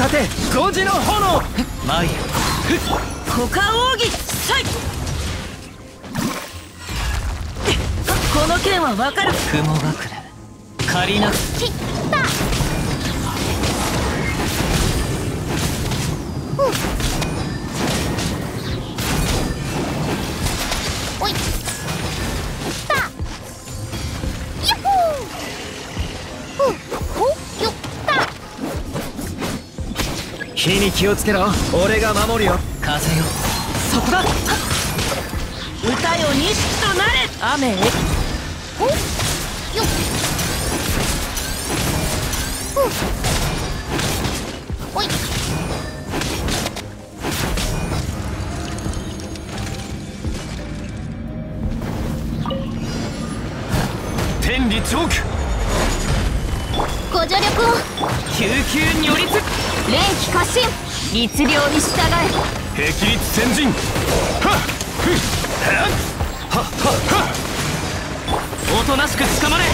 盾5時の炎。マイ股間奥義さいこの剣はわかる。雲隠れ。仮な。くきった。お火に気をつけろ。俺が守るよ。風よ。そこだ。歌よ錦となれ。雨へ。およっい。天理チョークご助力を。救急如律連気過信。律令に従え。霹靂先陣はっ。ふっ。はっ。はっ。はっ。おとなしく捕まれ。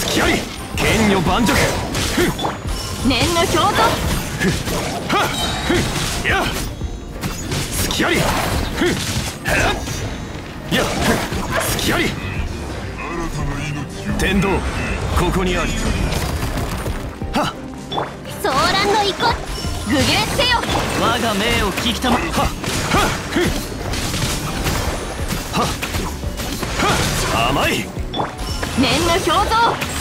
隙あり剣女盤石。ふっ。念の表像はっ。ふっ。や。隙ありふっ。はっ。や。ふっ。隙あり天道ここにあり。はっ。騒乱の遺骨具現せよ。我が命を聞きたまはっ。はっ。はっ。はっ。甘い。念の表像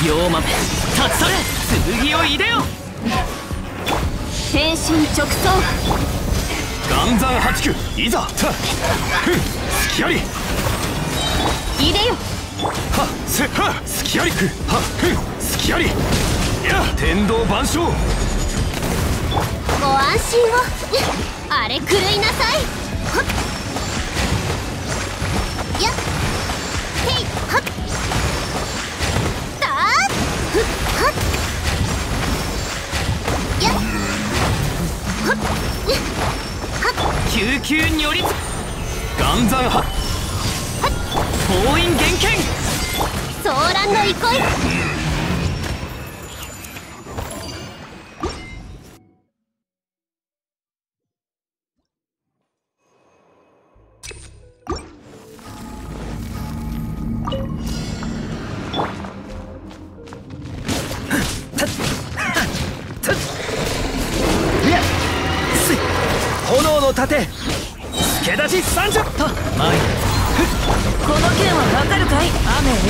妖豆立ち去れ。剣をいでよ。天心直送。岩山八九。いざ。たふっ。隙あり。いでよせはっ。隙ありふはっ。ふん。隙あり。や天道万象。ご安心を。あれ狂いなさい。はっ。やっ。へい。はっ。だーふっ。はっ。やっ。はっ。はっ。救急如律岩山八封印厳剣騒乱の憩い。炎の盾。助け出し30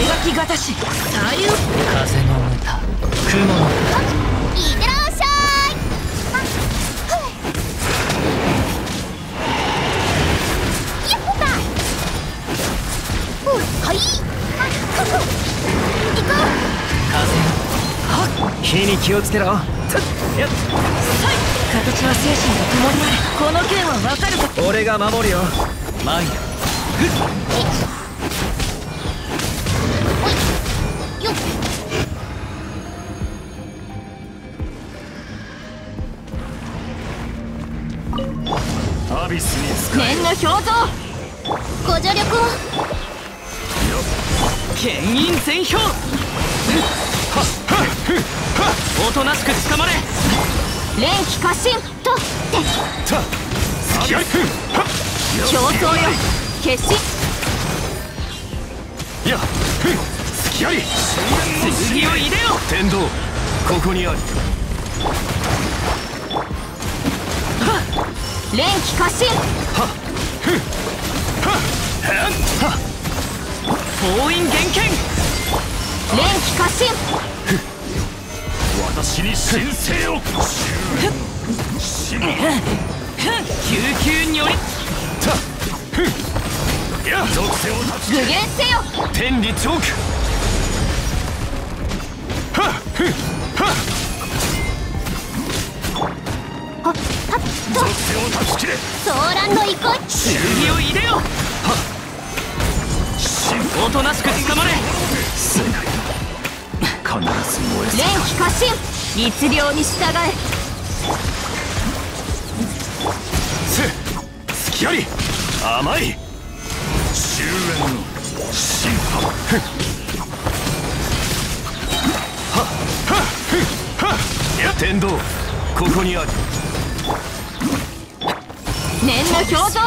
雨描きがたし。左右風の歌雲のいってらっしゃいやっほかはい。ふふ行こう風よ火に気をつけろたや形は精神と共にあれこの剣はわかるか俺が守るよ。マイよっ念の表像ご助力を。牽引全票おとなしく捕まれ。連気過信と。競争よ。決心。っやふん隙あり剣をいでよ。天道ここにあり連気過信。はっ。ふんはっ。はっ。封印厳剣連気過信。私に神聖を。救急如律た。ふんや。属性を断具現せよ。天理チョークはっ。ふんはっ。ははっと。属性を断ち切れ騒乱の憩い。剣をいでよ。おとなしく捕まれ。必ず燃え連気過信。律令に従え。せ隙あり。甘い。終焉の審判ふんはっ。はっ。ふんはっ。や天道。ここにある念の表情。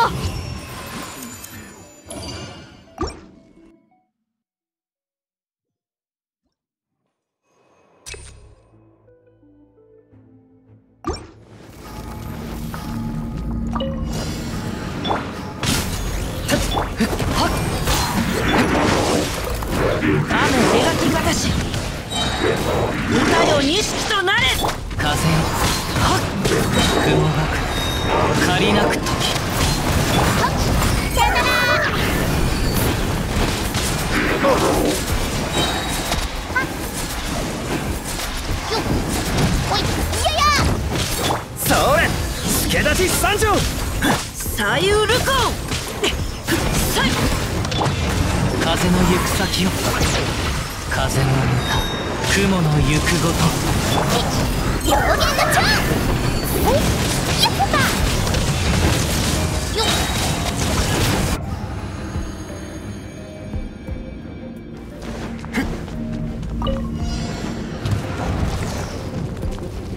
歌よ錦となれ風よ雲がく借りなく時さよならよっおいいやいやそれ助立ち参上左右ルコ風の行く先を風の歌雲の行くごと表現のチャン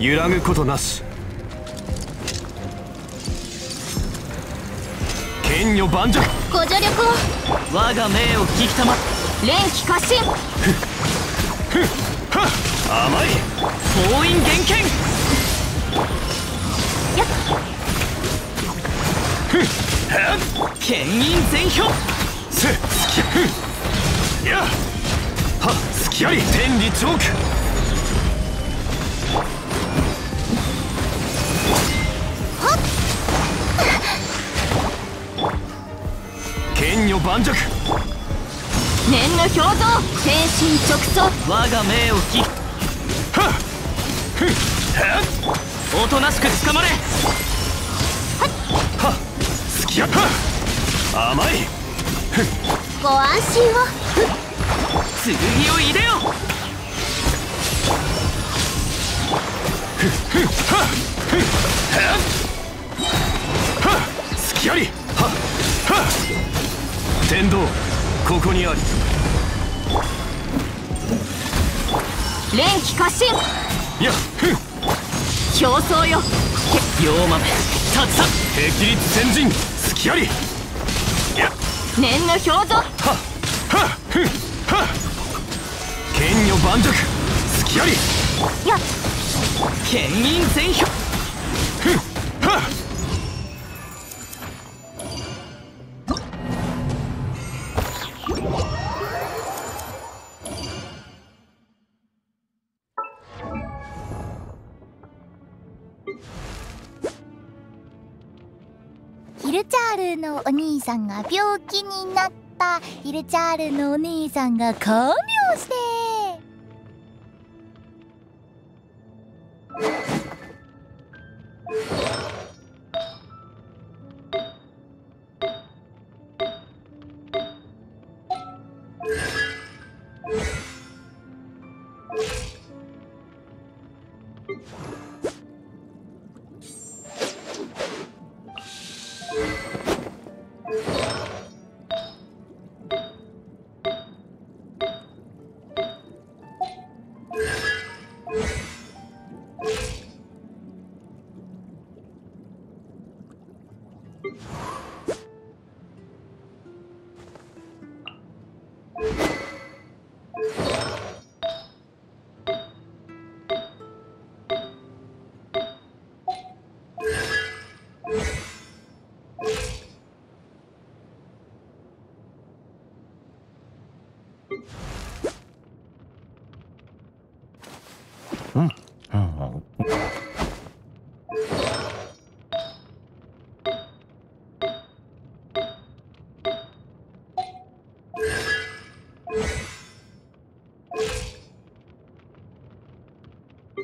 揺らぐことなし。剣女盤石ご助力を。我が命を聞きたま連気過信甘い。封印厳剣剣印全氷せすきふんやはすきあり。天理チョーク剣女盤石。念の表情。天心直送。我が命を聞き。はっ。ふっ。おとなしく捕まれ。はっ。すきあはっ。甘い。ご安心を。剣を入れよ。はっ。すきあり。はっ。はっ天道ここにあり。連気過信やふん。競争よ。妖豆たつさ霹靂先陣すきあり。や念の表情はっはっふん。は。っ剣女盤石すきあり。や剣印全氷ルのお兄さんが病気になったヒルチャールのお兄さんが看病して。Hmm.